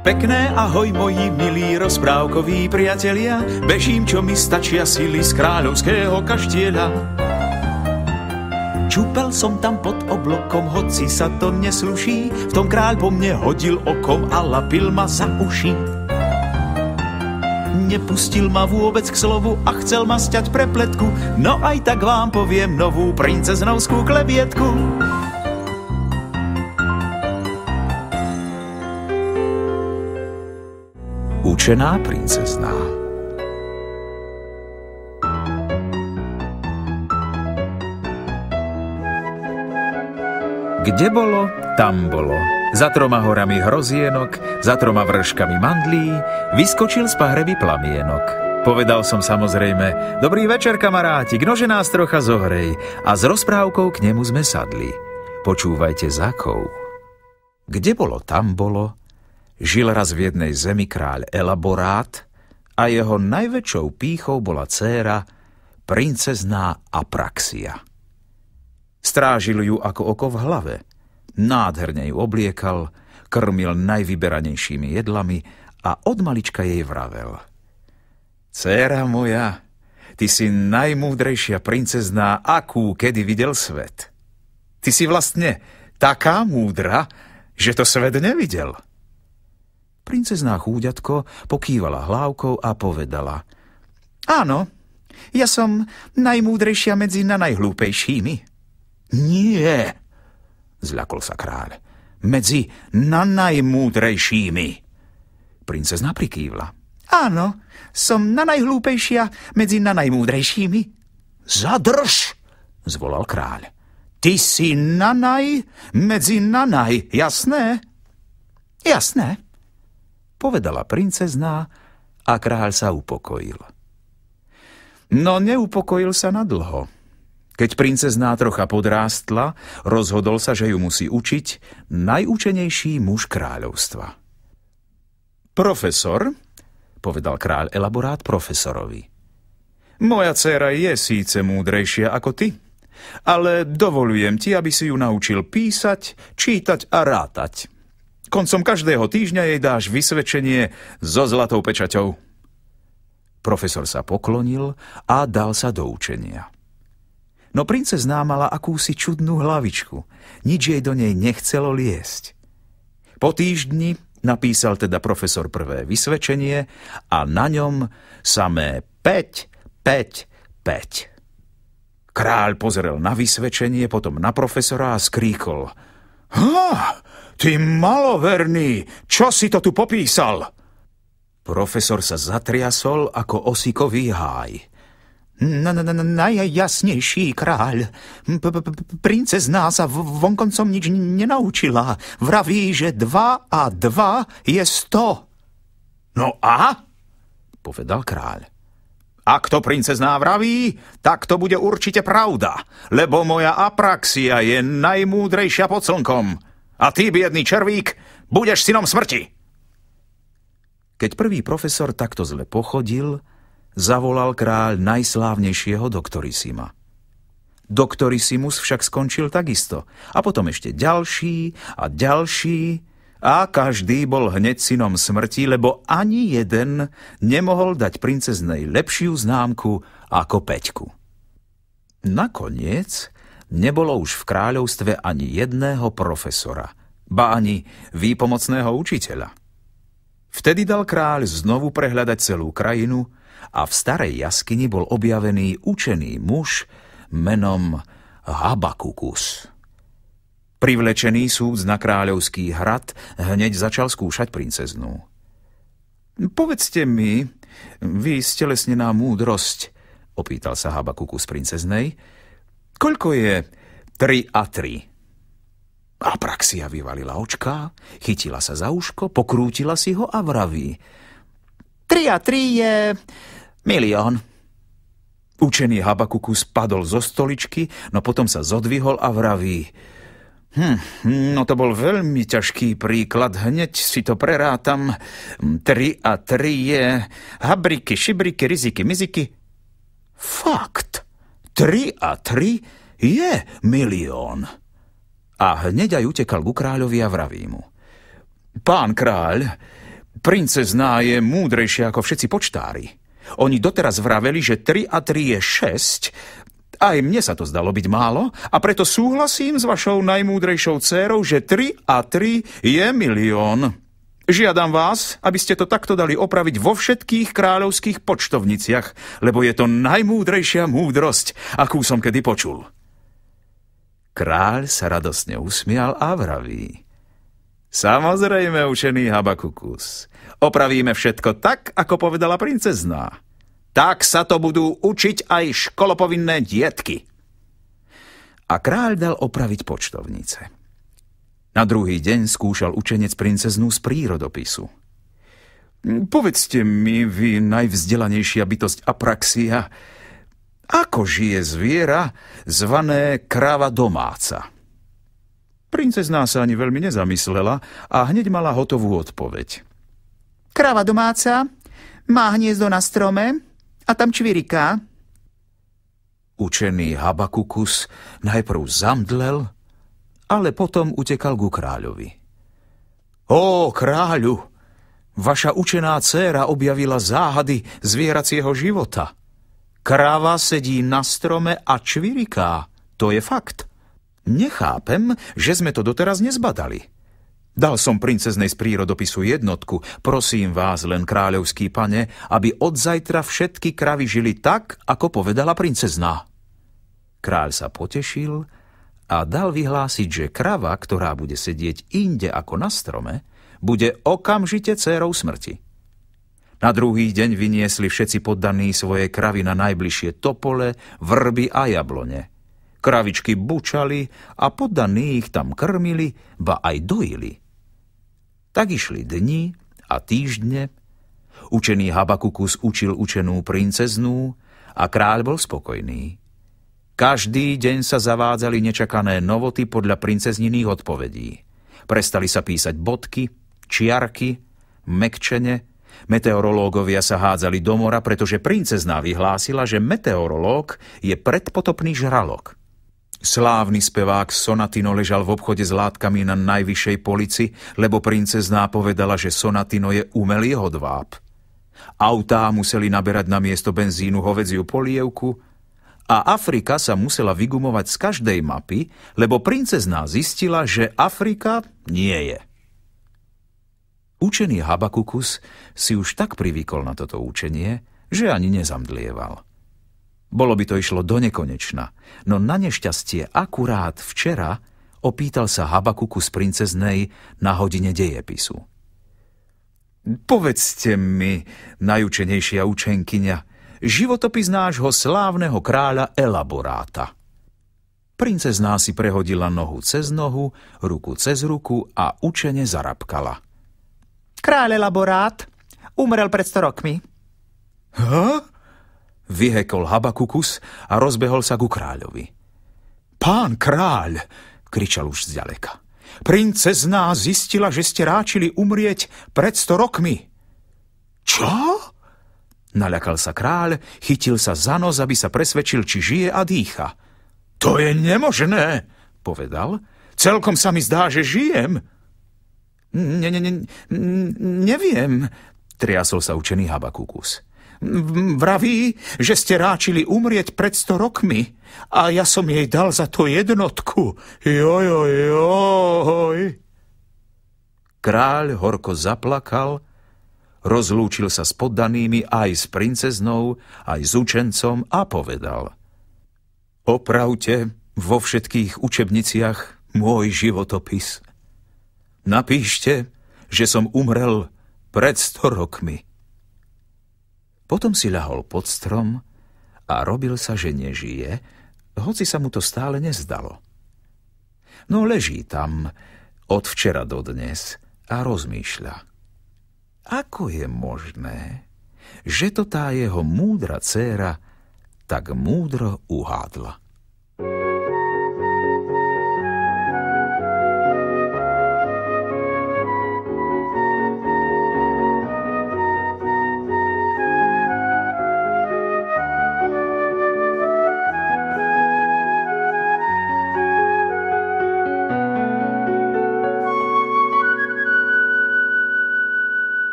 Pekné ahoj moji milí rozprávkoví priatelia, bežím čo mi stačia sily z kráľovského kaštieľa. Čupel som tam pod oblokom, hoci sa to nesluší, v tom kráľ po mne hodil okom a lapil ma za uši. Nepustil ma vôbec k slovu a chcel ma sťať prepletku, no aj tak vám poviem novú princeznovskú klebietku. Učená princezná Kde bolo, tam bolo. Za troma horami hrozienok, za troma vrškami mandlí, vyskočil z pahreby plamienok. Povedal som samozrejme, dobrý večer kamaráti, knože nás trocha zohrej a s rozprávkou k nemu sme sadli. Počúvajte zakov. Kde bolo, tam bolo, Žil raz v jednej zemi kráľ Elaborát a jeho najväčšou pýchou bola dcéra princezná Apraxia. Strážil ju ako oko v hlave, nádherne ju obliekal, krmil najvyberanejšími jedlami a od malička jej vravel. Céra moja, ty si najmúdrejšia princezná, akú kedy videl svet. Ty si vlastne taká múdra, že to svet nevidel. Princezná chúďatko pokývala hlávkou a povedala Áno, ja som najmúdrejšia medzi na najhlúpejšími. Nie, zľakol sa kráľ. Medzi na najmúdrejšími. Princezná prikývla. Áno, som na najhlúpejšia medzi na najmúdrejšími. Zadrž, zvolal kráľ. Ty si nanaj medzi nanaj, jasné? Jasné, povedala princezná a kráľ sa upokojil. No neupokojil sa na dlho. Keď princezná trocha podrástla, rozhodol sa, že ju musí učiť najúčenejší muž kráľovstva. Profesor, povedal kráľ elaborát profesorovi. Moja dcéra je síce múdrejšia ako ty, ale dovolujem ti, aby si ju naučil písať, čítať a rátať. Koncom každého týždňa jej dáš vysvedčenie so zlatou pečaťou. Profesor sa poklonil a dal sa do učenia. No princezná mala akúsi čudnú hlavičku. Nič jej do nej nechcelo liesť. Po týždni napísal teda profesor prvé vysvedčenie a na ňom samé 5, 5, 5. Kráľ pozrel na vysvedčenie, potom na profesora a skríkol. Ha! Ty maloverný, čo si to tu popísal? Profesor sa zatriasol ako osikový háj. Najjasnejší kráľ. Princezná sa vonkoncom nič nenaučila. Vraví, že dva a dva je sto. No a? Povedal kráľ. Ak to princezná vraví, tak to bude určite pravda, lebo moja apraxia je najmúdrejšia pod slnkom. A ty, biedný červík, budeš synom smrti. Keď prvý profesor takto zle pochodil, zavolal kráľ najslávnejšieho doktorisima. Doktorisimus však skončil takisto. A potom ešte ďalší a ďalší a každý bol hneď synom smrti, lebo ani jeden nemohol dať princeznej lepšiu známku ako Peťku. Nakoniec nebolo už v kráľovstve ani jedného profesora, ba ani výpomocného učiteľa. Vtedy dal kráľ znovu prehľadať celú krajinu a v starej jaskyni bol objavený učený muž menom Habakukus. Privlečený súd na kráľovský hrad hneď začal skúšať princeznú. Povedzte mi, vy stelesnená múdrosť, opýtal sa Habakukus princeznej, Koľko je 3 a 3? Apraxia vyvalila očká, chytila sa za uško, pokrútila si ho a vraví. 3 a 3 je milión. Učený Habakuku spadol zo stoličky, no potom sa zodvihol a vraví. Hm, no to bol veľmi ťažký príklad, hneď si to prerátam. 3 a 3 je habriky, šibriky, riziky, miziky. Fakt. 3 a 3 je milión. A hneď aj utekal ku kráľovi a vraví mu. Pán kráľ, Princezná je múdrejšia ako všetci počtári. Oni doteraz vraveli, že 3 a 3 je 6. Aj mne sa to zdalo byť málo a preto súhlasím s vašou najmúdrejšou dcérou, že 3 a 3 je milión. Žiadam vás, aby ste to takto dali opraviť vo všetkých kráľovských počtovniciach, lebo je to najmúdrejšia múdrosť, akú som kedy počul. Kráľ sa radosne usmial a vraví. Samozrejme, učený Habakukus. Opravíme všetko tak, ako povedala princezná. Tak sa to budú učiť aj školopovinné dietky. A kráľ dal opraviť počtovnice. Na druhý deň skúšal učenec princeznú z prírodopisu. Povedzte mi, vy najvzdelanejšia bytosť Apraxia, ako žije zviera zvané kráva domáca? Princezná sa ani veľmi nezamyslela a hneď mala hotovú odpoveď. Kráva domáca má hniezdo na strome a tam čviriká. Učený Habakukus najprv zamdlel, ale potom utekal ku kráľovi. Ó, kráľu, vaša učená dcéra objavila záhady zvieracieho života. Kráva sedí na strome a čviriká. To je fakt. Nechápem, že sme to doteraz nezbadali. Dal som princeznej z prírodopisu jednotku. Prosím vás len, kráľovský pane, aby od zajtra všetky kravy žili tak, ako povedala princezná. Kráľ sa potešil a dal vyhlásiť, že krava, ktorá bude sedieť inde ako na strome, bude okamžite cérou smrti. Na druhý deň vyniesli všetci poddaní svoje kravy na najbližšie topole, vrby a jablone. Kravičky bučali a poddaní ich tam krmili, ba aj dojili. Tak išli dni a týždne. Učený Habakukus učil učenú princeznú a kráľ bol spokojný. Každý deň sa zavádzali nečakané novoty podľa princezniných odpovedí. Prestali sa písať bodky, čiarky, mekčene, meteorológovia sa hádzali do mora, pretože princezná vyhlásila, že meteorológ je predpotopný žralok. Slávny spevák Sonatino ležal v obchode s látkami na najvyššej polici, lebo princezná povedala, že Sonatino je umelý hodváb. Autá museli naberať na miesto benzínu hovedziu polievku, a Afrika sa musela vygumovať z každej mapy, lebo princezná zistila, že Afrika nie je. Učený Habakukus si už tak privykol na toto učenie, že ani nezamdlieval. Bolo by to išlo do nekonečna, no na nešťastie akurát včera opýtal sa Habakukus princeznej na hodine dejepisu. Povedzte mi, najúčenejšia učenkyňa, životopis nášho slávneho kráľa Elaboráta. Princezná si prehodila nohu cez nohu, ruku cez ruku a učene zarabkala. Kráľ Elaborát umrel pred 100 rokmi. Ha? Vyhekol Habakukus a rozbehol sa ku kráľovi. Pán kráľ, kričal už zďaleka. Princezná zistila, že ste ráčili umrieť pred 100 rokmi. Čo? Naľakal sa kráľ, chytil sa za nos, aby sa presvedčil, či žije a dýcha. To je nemožné, povedal. Celkom sa mi zdá, že žijem. Ne, ne, ne, neviem, triasol sa učený Habakukus. Vraví, že ste ráčili umrieť pred sto rokmi a ja som jej dal za to jednotku. Joj. Kráľ horko zaplakal rozlúčil sa s poddanými aj s princeznou, aj s učencom a povedal Opravte vo všetkých učebniciach môj životopis. Napíšte, že som umrel pred sto rokmi. Potom si ľahol pod strom a robil sa, že nežije, hoci sa mu to stále nezdalo. No leží tam od včera do dnes a rozmýšľa. Ako je možné, že to tá jeho múdra dcéra tak múdro uhádla?